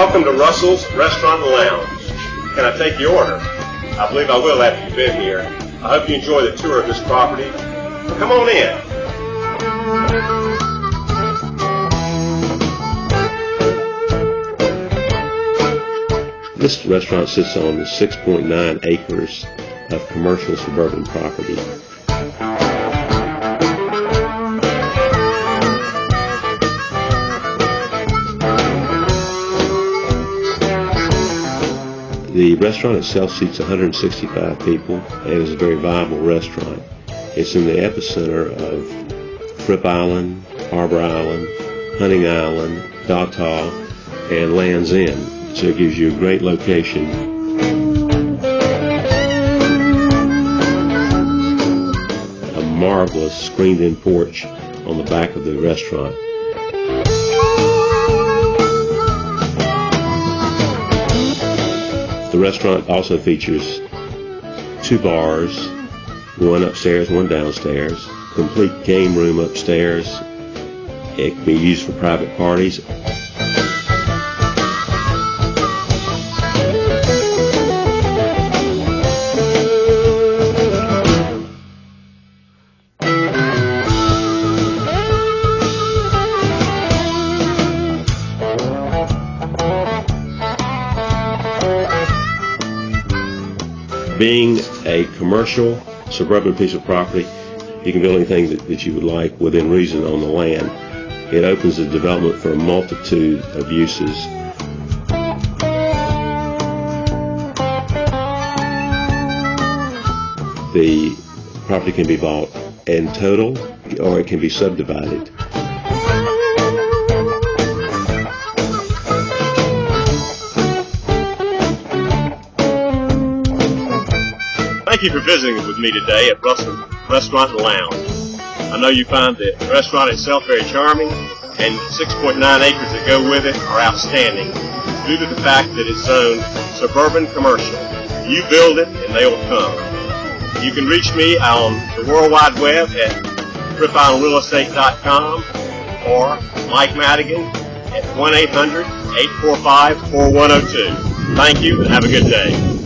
Welcome to Russell's Restaurant and Lounge. Can I take your order? I believe I will after you've been here. I hope you enjoy the tour of this property. Come on in. This restaurant sits on 6.9 acres of commercial suburban property. The restaurant itself seats 165 people and is a very viable restaurant. It's in the epicenter of Fripp Island, Harbor Island, Hunting Island, Daw and Land's End. So it gives you a great location a marvelous screened-in porch on the back of the restaurant. Restaurant also features two bars, one upstairs, one downstairs, complete game room upstairs. It can be used for private parties. Being a commercial suburban piece of property, you can build anything that, that you would like within reason on the land. It opens the development for a multitude of uses. The property can be bought in total or it can be subdivided. Thank you for visiting with me today at Russell Restaurant and Lounge. I know you find the restaurant itself very charming, and 6.9 acres that go with it are outstanding due to the fact that it's zoned suburban commercial. You build it, and they will come. You can reach me on the World Wide Web at frippislandrealestate.com or Mike Madigan at 1-800-845-4102. Thank you, and have a good day.